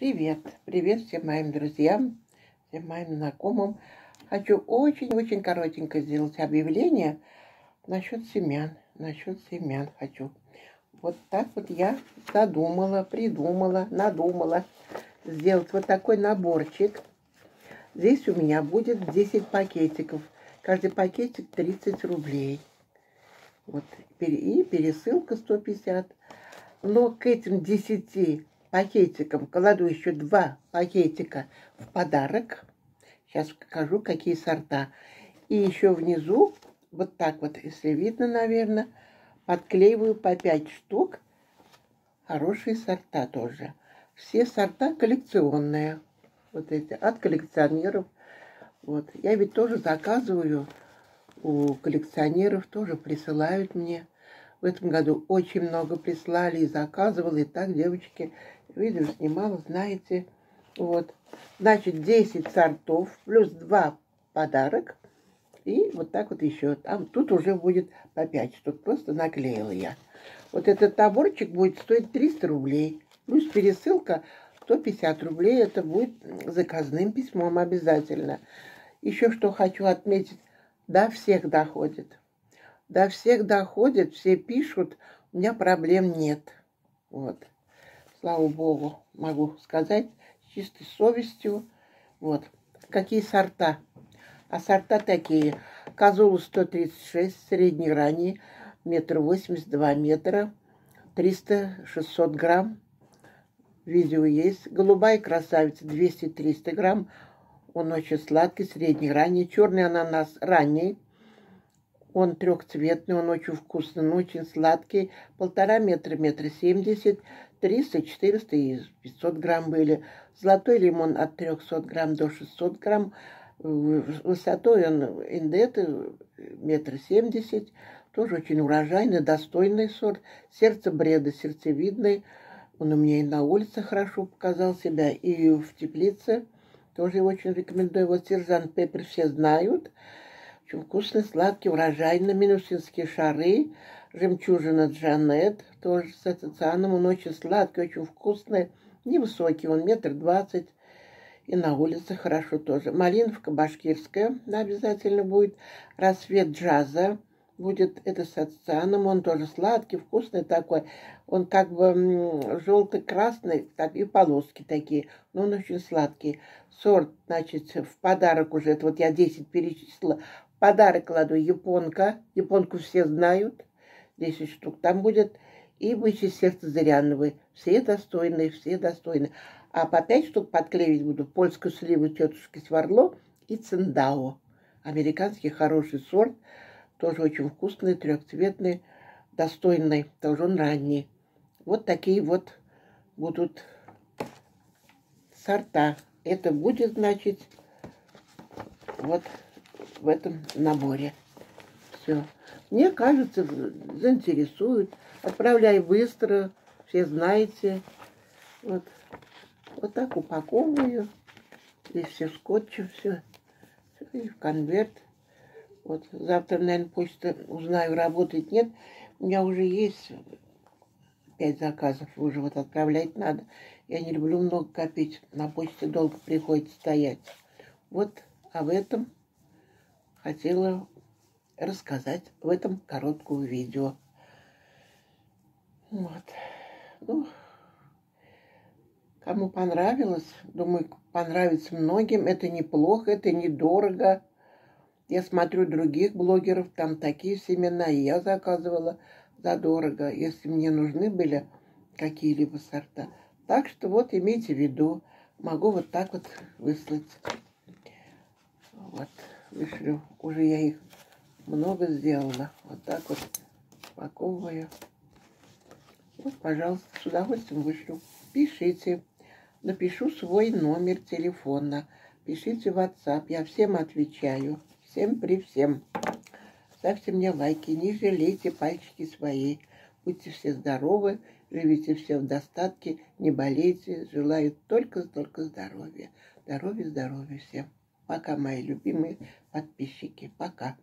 Привет, привет всем моим друзьям, всем моим знакомым. Хочу очень-очень коротенько сделать объявление насчет семян, насчет семян хочу. Вот так вот я задумала, придумала, надумала сделать вот такой наборчик. Здесь у меня будет 10 пакетиков. Каждый пакетик 30 рублей. Вот, и пересылка 150. Но к этим 10 пакетиком кладу еще два пакетика в подарок. Сейчас покажу, какие сорта. И еще внизу, вот так вот, если видно, наверное, подклеиваю по 5 штук. Хорошие сорта тоже. Все сорта коллекционные. Вот эти, от коллекционеров. Вот. Я ведь тоже заказываю у коллекционеров, тоже присылают мне. В этом году очень много прислали и заказывала. И так, девочки, видео снимала, знаете. Вот. Значит, 10 сортов плюс 2 подарок. И вот так вот еще. Там, тут уже будет по 5 штук. Просто наклеила я. Вот этот наборчик будет стоить 300 рублей. Плюс пересылка 150 рублей. Это будет заказным письмом обязательно. Еще что хочу отметить. До всех доходит до всех доходит, все пишут, у меня проблем нет. Вот. Слава Богу, могу сказать с чистой совестью. Вот. Какие сорта? А сорта такие. Козулу 136, средний ранний, метр восемьдесят два метра, 300-600 грамм. Видео есть. Голубая красавица 200-300 грамм. Он очень сладкий, средний ранний. Черный ананас ранний он трехцветный, он очень вкусный, он очень сладкий. Полтора метра, метра семьдесят, триста, четыреста и пятьсот грамм были. Золотой лимон от трехсот грамм до шестьсот грамм. Высотой он индет метр семьдесят. Тоже очень урожайный, достойный сорт. Сердце бреда, сердцевидный. Он у меня и на улице хорошо показал себя, и в теплице. Тоже очень рекомендую. Вот сержант Пеппер все знают. Очень вкусный, сладкий, урожайный, минусинские шары, жемчужина Джанет, тоже с ацианом, он очень сладкий, очень вкусный, невысокий, он метр двадцать, и на улице хорошо тоже. Малиновка башкирская обязательно будет, рассвет джаза будет, это с ацианом, он тоже сладкий, вкусный такой, он как бы желтый-красный, так и полоски такие, но он очень сладкий. Сорт, значит, в подарок уже, это вот я 10 перечислила, Подарок кладу японка. Японку все знают. 10 штук там будет. И бычье сердце Зыряновой. Все достойные, все достойные. А по 5 штук подклеивать буду польскую сливу тетушки Сварло и циндао. Американский хороший сорт. Тоже очень вкусный, трехцветный, достойный. Тоже он ранний. Вот такие вот будут сорта. Это будет, значит, вот в этом наборе. Все. Мне кажется, заинтересует. Отправляй быстро, все знаете. Вот, вот так упаковываю. Здесь все скотчем, все. И в конверт. Вот завтра, наверное, почта узнаю, работает, нет. У меня уже есть пять заказов, уже вот отправлять надо. Я не люблю много копить, на почте долго приходится стоять. Вот об этом хотела рассказать в этом коротком видео. Вот. Ну, кому понравилось, думаю, понравится многим. Это неплохо, это недорого. Я смотрю других блогеров, там такие семена, и я заказывала задорого, если мне нужны были какие-либо сорта. Так что вот имейте в виду, могу вот так вот выслать. Вот вышлю. Уже я их много сделала. Вот так вот упаковываю. Вот, пожалуйста, с удовольствием вышлю. Пишите. Напишу свой номер телефона. Пишите в WhatsApp. Я всем отвечаю. Всем при всем. Ставьте мне лайки. Не жалейте пальчики свои. Будьте все здоровы. Живите все в достатке. Не болейте. Желаю только-только здоровья. Здоровья, здоровья всем. Пока, мои любимые подписчики. Пока.